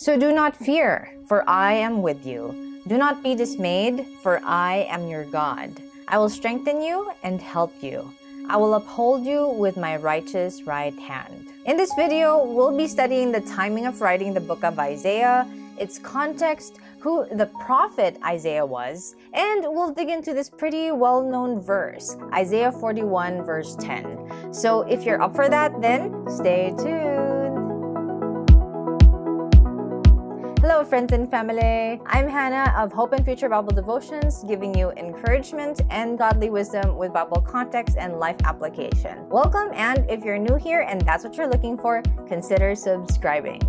So do not fear, for I am with you. Do not be dismayed, for I am your God. I will strengthen you and help you. I will uphold you with my righteous right hand. In this video, we'll be studying the timing of writing the book of Isaiah, its context, who the prophet Isaiah was, and we'll dig into this pretty well known verse, Isaiah 41, verse 10. So if you're up for that, then stay tuned. Hello, friends and family. I'm Hannah of Hope and Future Bible Devotions, giving you encouragement and godly wisdom with Bible context and life application. Welcome, and if you're new here and that's what you're looking for, consider subscribing.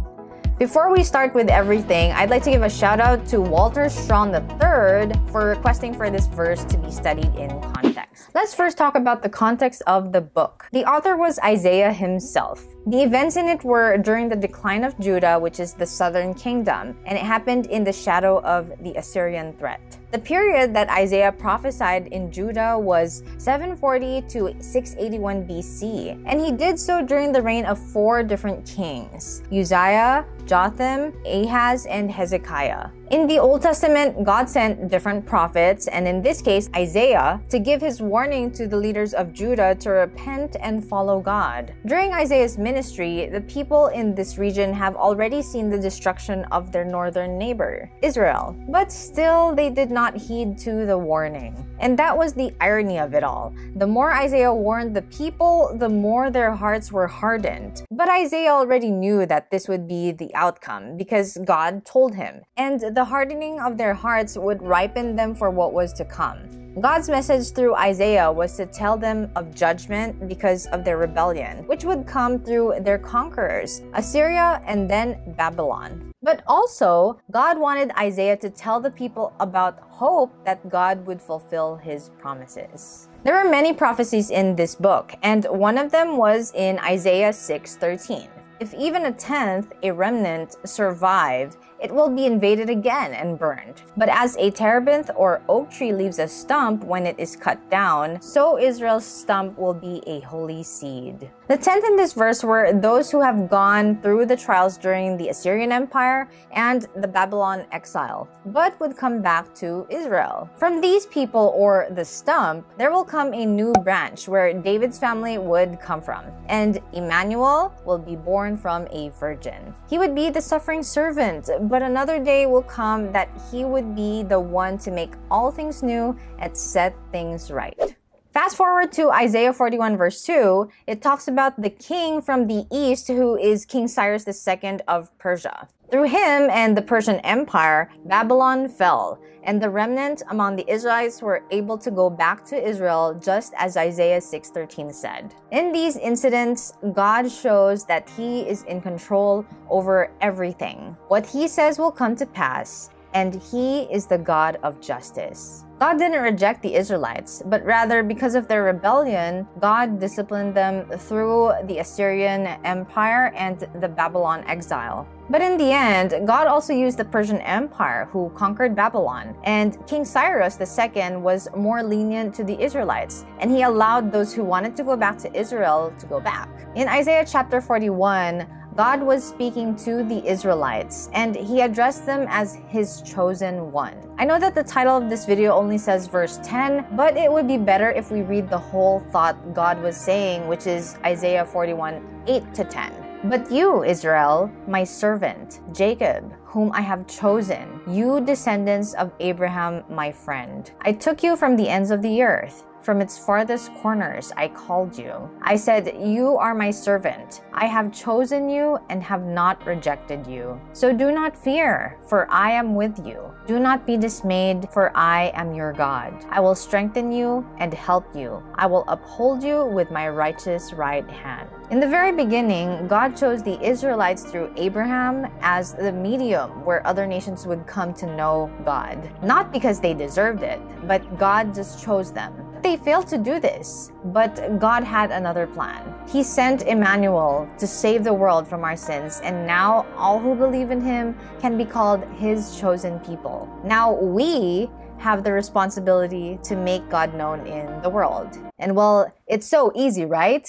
Before we start with everything, I'd like to give a shout out to Walter Strong III for requesting for this verse to be studied in context. Let's first talk about the context of the book. The author was Isaiah himself. The events in it were during the decline of Judah, which is the southern kingdom, and it happened in the shadow of the Assyrian threat. The period that Isaiah prophesied in Judah was 740 to 681 BC, and he did so during the reign of four different kings Uzziah, Jotham, Ahaz, and Hezekiah. In the Old Testament, God sent different prophets, and in this case, Isaiah, to give his warning to the leaders of Judah to repent and follow God. During Isaiah's ministry, the people in this region have already seen the destruction of their northern neighbor, Israel, but still they did not heed to the warning. And that was the irony of it all. The more Isaiah warned the people, the more their hearts were hardened. But Isaiah already knew that this would be the outcome because God told him. And the hardening of their hearts would ripen them for what was to come. God's message through Isaiah was to tell them of judgment because of their rebellion, which would come through their conquerors, Assyria and then Babylon. But also, God wanted Isaiah to tell the people about hope that God would fulfill his promises. There are many prophecies in this book, and one of them was in Isaiah 6:13. If even a tenth, a remnant, survive, it will be invaded again and burned. But as a terebinth or oak tree leaves a stump when it is cut down, so Israel's stump will be a holy seed. The tenth in this verse were those who have gone through the trials during the Assyrian Empire and the Babylon exile, but would come back to Israel. From these people or the stump, there will come a new branch where David's family would come from, and Emmanuel will be born from a virgin. He would be the suffering servant, but another day will come that he would be the one to make all things new and set things right. Fast forward to Isaiah 41 verse 2, it talks about the king from the east who is King Cyrus II of Persia. Through him and the Persian Empire, Babylon fell, and the remnant among the Israelites were able to go back to Israel just as Isaiah 6:13 said. In these incidents, God shows that he is in control over everything. What he says will come to pass, and he is the God of justice. God didn't reject the Israelites, but rather because of their rebellion, God disciplined them through the Assyrian Empire and the Babylon exile. But in the end, God also used the Persian Empire who conquered Babylon, and King Cyrus II was more lenient to the Israelites, and he allowed those who wanted to go back to Israel to go back. In Isaiah chapter 41, God was speaking to the Israelites and he addressed them as his chosen one. I know that the title of this video only says verse 10, but it would be better if we read the whole thought God was saying, which is Isaiah 41 8 to 10. But you, Israel, my servant, Jacob, whom I have chosen, you descendants of Abraham, my friend. I took you from the ends of the earth. From its farthest corners, I called you. I said, You are my servant. I have chosen you and have not rejected you. So do not fear, for I am with you. Do not be dismayed, for I am your God. I will strengthen you and help you. I will uphold you with my righteous right hand. In the very beginning, God chose the Israelites through Abraham as the medium where other nations would come to know God. Not because they deserved it, but God just chose them. They failed to do this, but God had another plan. He sent Emmanuel to save the world from our sins, and now all who believe in him can be called his chosen people. Now we have the responsibility to make God known in the world. And well, it's so easy, right?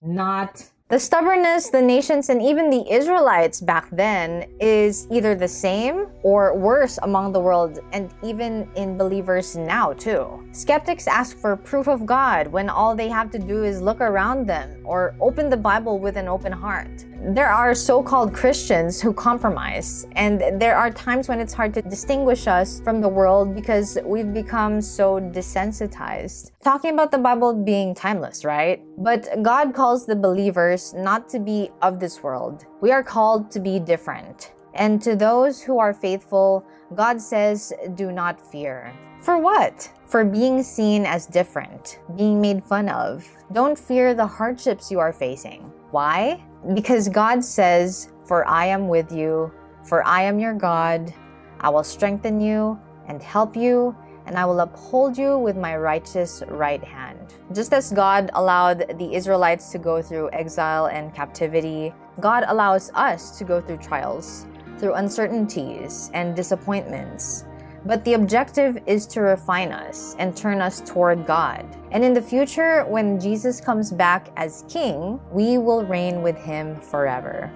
Not The stubbornness the nations and even the Israelites back then is either the same or worse among the world and even in believers now too. Skeptics ask for proof of God when all they have to do is look around them or open the Bible with an open heart. There are so called Christians who compromise, and there are times when it's hard to distinguish us from the world because we've become so desensitized. Talking about the Bible being timeless, right? But God calls the believers not to be of this world. We are called to be different. And to those who are faithful, God says, do not fear. For what? For being seen as different, being made fun of. Don't fear the hardships you are facing. Why? Because God says, For I am with you, for I am your God. I will strengthen you and help you, and I will uphold you with my righteous right hand. Just as God allowed the Israelites to go through exile and captivity, God allows us to go through trials, through uncertainties and disappointments. But the objective is to refine us and turn us toward God. And in the future, when Jesus comes back as King, we will reign with him forever.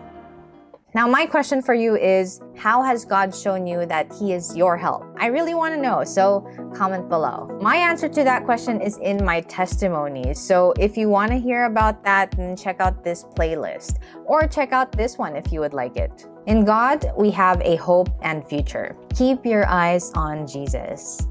Now, my question for you is How has God shown you that He is your help? I really want to know, so comment below. My answer to that question is in my testimony. So, if you want to hear about that, then check out this playlist or check out this one if you would like it. In God, we have a hope and future. Keep your eyes on Jesus.